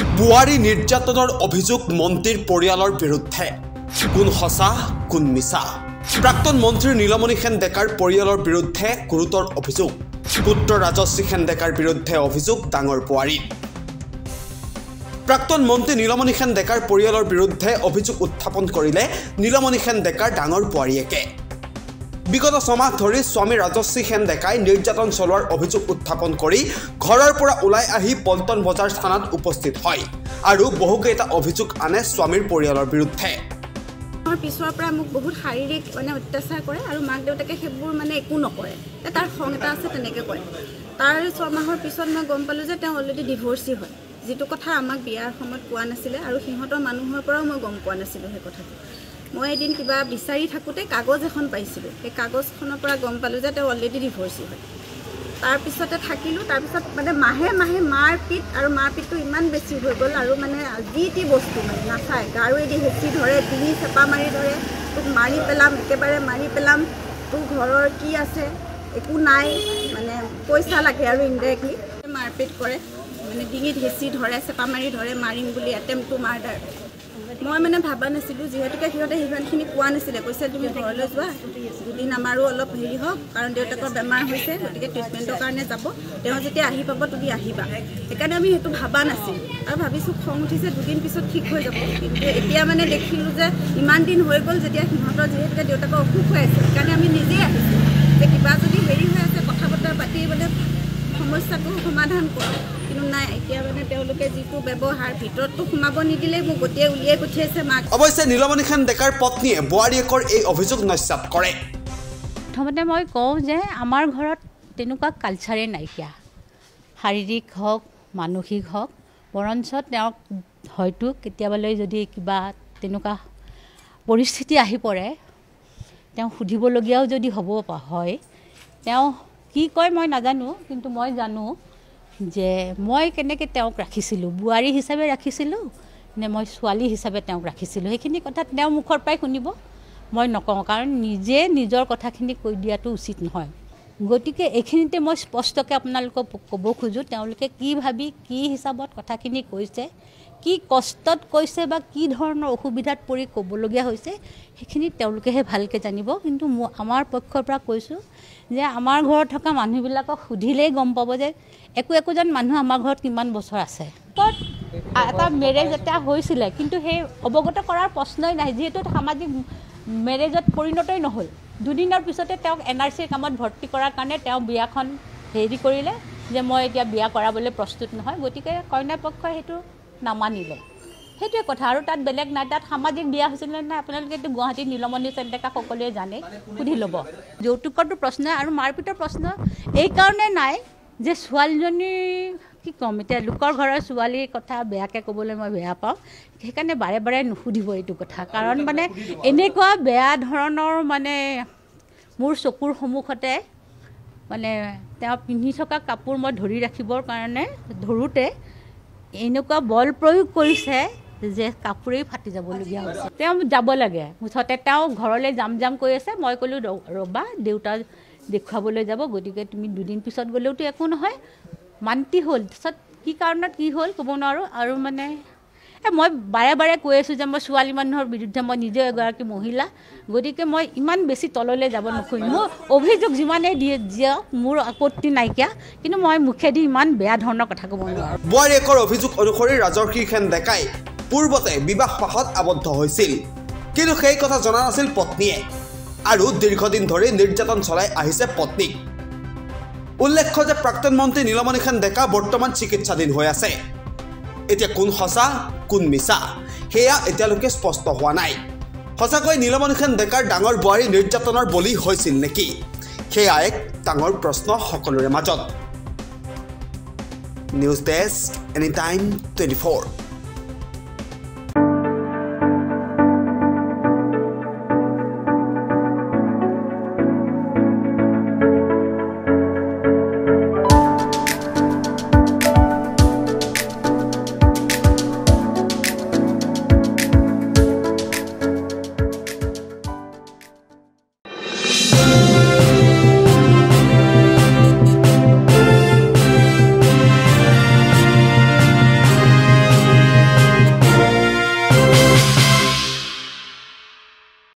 বোৱাৰী নিৰ্যাতনৰ অভিযোগ মন্ত্ৰীৰ পৰিয়ালৰ বিৰুদ্ধে। কোন সঁচা কোন মিছা? প্ৰাক্তন মন্ত্ৰী নীলমণি সেন ডেকাৰ পৰিয়ালৰ বিৰুদ্ধে গুৰুতৰ অভিযোগ। পুত্ৰ ৰাজশ্ৰী সেন ডেকাৰ বিৰুদ্ধে অভিযোগ ডাঙৰ বোৱাৰীৰ প্ৰাক্তন মন্ত্ৰী নীলমণি সেন ডেকাৰ পৰিয়ালৰ বিৰুদ্ধে অভিযোগ উত্থাপন কৰিলে নীলমণি সেন ডেকাৰ ডাঙৰ বোৱাৰীয়েকে। বিগত ছমাহ ধৰি স্বামী ৰাজশ্ৰী সেন ডেকাই নিৰ্যাতন চলোৱাৰ অভিযোগ উত্থাপন কৰি ঘৰৰ পৰা ওলাই আহি পল্টন বজাৰ থানাত উপস্থিত হয় আৰু বহুকেইটা অভিযোগ আনে স্বামীৰ পৰিয়ালৰ বিৰুদ্ধে। পিছৰ পৰা মোক বহুত শাৰীৰিক মানে অত্যাচাৰ কৰে আৰু মাক দেউতাকে সেইবোৰ মানে একো নকৰে। তাৰ খং এটা আছে তেনেকৈ কৰে তাৰ ছমাহৰ পিছত মই গম পালোঁ যে তেওঁ অলৰেডি ডিভৰ্চি হয়। যিটো কথা আমাক বিয়াৰ সময়ত কোৱা নাছিলে আৰু সিহঁতৰ মানুহৰ পৰাও মই গম পোৱা নাছিলোঁ সেই কথাটো। মই এদিন কিবা বিচাৰি থাকোঁতে কাগজ এখন পাইছিলোঁ। সেই কাগজখনৰ পৰা গম পালোঁ যে তেওঁ অলৰেডি ডিভৰ্চি হয়। তাৰপিছতে থাকিলোঁ তাৰপিছত মানে মাহে মাহে মাৰ পিত আৰু মাৰ পিতটো ইমান বেছি হৈ গ'ল আৰু মানে যি টি বস্তু মানে নাচায় গাৰুৱেদি হেঁচি ধৰে ডিঙি চেপা মাৰি ধৰে তোক মাৰি পেলাম একেবাৰে মাৰি পেলাম তোৰ ঘৰৰ কি আছে একো নাই মানে পইচা লাগে আৰু ইনডাইৰেক্টলি মাৰপিট কৰে মানে ডিঙিত হেঁচি ধৰে চেপা মাৰি ধৰে মাৰিম বুলি এটেম্প টু মাৰ্ডাৰ মই মানে ভবা নাছিলোঁ যিহেতুকে সিহঁতে সিমানখিনি কোৱা নাছিলে কৈছে তুমি ঘৰলৈ যোৱা দুদিন আমাৰো অলপ হেৰি হওক কাৰণ দেউতাকৰ বেমাৰ হৈছে গতিকে ট্ৰিটমেণ্টৰ কাৰণে যাব। তেওঁ যেতিয়া আহি পাব তুমি আহিবা। সেইকাৰণে আমি সেইটো ভবা নাছিলোঁ। আৰু ভাবিছোঁ খং উঠিছে দুদিন পিছত ঠিক হৈ যাব। কিন্তু এতিয়া মানে দেখিলোঁ যে ইমান দিন হৈ গ'ল যেতিয়া সিহঁতৰ যিহেতুকে দেউতাকৰ অসুখ হৈ আছে সেইকাৰণে আমি নিজেই আহিছোঁ। যে কিবা যদি হেৰি হৈ আছে কথা বতৰা পাতি মানে সমস্যাটো সমাধান কৰক নাই। এতিয়া মানে তেওঁলোকে যিটো ব্যৱহাৰ ভিতৰততো সোমাব নিদিলেই মোক গোটেই উলিয়াই পঠিয়াইছে মাক। অৱশ্যে নীলমণি সেন ডেকাৰ পত্নীয়ে বোৱাৰীয়েকৰ এই অভিযোগ নস্যাত কৰে। প্ৰথমতে মই কওঁ যে আমাৰ ঘৰত তেনেকুৱা কালচাৰে নাইকিয়া। শাৰীৰিক হওক মানসিক হওক বৰঞ্চ তেওঁক হয়তো কেতিয়াবালৈ যদি কিবা তেনেকুৱা পৰিস্থিতি আহি পৰে তেওঁ সুধিবলগীয়াও যদি হ'ব হয় তেওঁ কি কয় মই নাজানো কিন্তু মই জানো যে মই কেনেকৈ তেওঁক ৰাখিছিলোঁ বোৱাৰী হিচাপে ৰাখিছিলোঁ নে মই ছোৱালী হিচাপে তেওঁক ৰাখিছিলোঁ? সেইখিনি কথা তেওঁ মুখৰ পৰাই শুনিব। মই নকওঁ কাৰণ নিজে নিজৰ কথাখিনি কৈ দিয়াটো উচিত নহয়। গতিকে এইখিনিতে মই স্পষ্টকৈ আপোনালোকক ক'ব খোজোঁ তেওঁলোকে কি ভাবি কি হিচাপত কথাখিনি কৈছে কি কষ্টত কৈছে বা কি ধৰণৰ অসুবিধাত পৰি ক'বলগীয়া হৈছে সেইখিনি তেওঁলোকেহে ভালকৈ জানিব। কিন্তু মই আমাৰ পক্ষৰ পৰা কৈছোঁ যে আমাৰ ঘৰত থকা মানুহবিলাকক সুধিলেই গম পাব যে একো একোজন মানুহ আমাৰ ঘৰত কিমান বছৰ আছে। এটা মেৰেজ এটা হৈছিলে কিন্তু সেই অৱগত কৰাৰ প্ৰশ্নই নাই যিহেতু সামাজিক মেৰেজত পৰিণতই নহ'ল। দুদিনৰ পিছতে তেওঁক এন আৰ চিৰ কামত ভৰ্তি কৰাৰ কাৰণে তেওঁ বিয়াখন হেৰি কৰিলে যে মই এতিয়া বিয়া কৰাবলৈ প্ৰস্তুত নহয় গতিকে কইনা পক্ষই সেইটো নামানিলে। সেইটোৱে কথা। আৰু তাত বেলেগ নাই। তাত সামাজিক বিয়া হৈছিলে নাই আপোনালোকেতো গুৱাহাটীৰ নীলমণি চেণ্টেকা সকলোৱে জানে সুধি ল'ব। যৌতুকৰটো প্ৰশ্ন আৰু মাৰপিটৰ প্ৰশ্ন এইকাৰণে নাই যে ছোৱালীজনী কি ক'ম? এতিয়া লোকৰ ঘৰৰ ছোৱালীৰ কথা বেয়াকৈ ক'বলৈ মই বেয়া পাওঁ। সেইকাৰণে বাৰে বাৰে নুসুধিব এইটো কথা। কাৰণ মানে এনেকুৱা বেয়া ধৰণৰ মানে মোৰ চকুৰ সন্মুখতে মানে তেওঁ পিন্ধি থকা কাপোৰ মই ধৰি ৰাখিবৰ কাৰণে ধৰোঁতে এনেকুৱা বল প্ৰয়োগ কৰিছে যে কাপোৰেই ফাটি যাবলগীয়া হৈছে। তেওঁ যাব লাগে। মুঠতে তেওঁ ঘৰলৈ যাম যাম কৈ আছে। মই ক'লোঁ ৰ'বা দেউতা দেখুৱাবলৈ যাব। গতিকে তুমি দুদিন পিছত গ'লেওতো একো নহয়। মান্তি হ'ল। তাৰপিছত কি কাৰণত কি হ'ল ক'ব নোৱাৰোঁ। আৰু মানে এই মই বাৰে বাৰে কৈ আছোঁ যে মই ছোৱালী মানুহৰ বিৰুদ্ধে মই নিজে এগৰাকী মহিলা। গতিকে মই ইমান বেছি তললৈ যাব নোখোজোঁ মোৰ অভিযোগ যিমানেই দিয়ে দিয়ক মোৰ আপত্তি নাইকিয়া। কিন্তু মই মুখেদি ইমান বেয়া ধৰণৰ কথা ক'ব নোৱাৰোঁ। বোৱাৰীয়েকৰ অভিযোগ অনুসৰি ৰাজৰ্ষী সেন ডেকাই পূৰ্বতে বিবাহ পাশত আবদ্ধ হৈছিল। কিন্তু সেই কথা জনা নাছিল পত্নীয়ে। আৰু দীৰ্ঘদিন ধৰি নিৰ্যাতন চলাই আহিছে পত্নীক। উল্লেখ্য যে প্ৰাক্তন মন্ত্ৰী নীলমণি সেন ডেকা বৰ্তমান চিকিৎসাধীন হৈ আছে। এতিয়া কোন সঁচা কোন মিছা সেয়া এতিয়ালৈকে স্পষ্ট হোৱা নাই। সঁচাকৈ নীলমণি সেন ডেকাৰ ডাঙৰ বোৱাৰী নিৰ্যাতনৰ বলি হৈছিল নেকি? সেয়া এক ডাঙৰ প্ৰশ্ন সকলোৰে মাজত। News desk any time twenty four.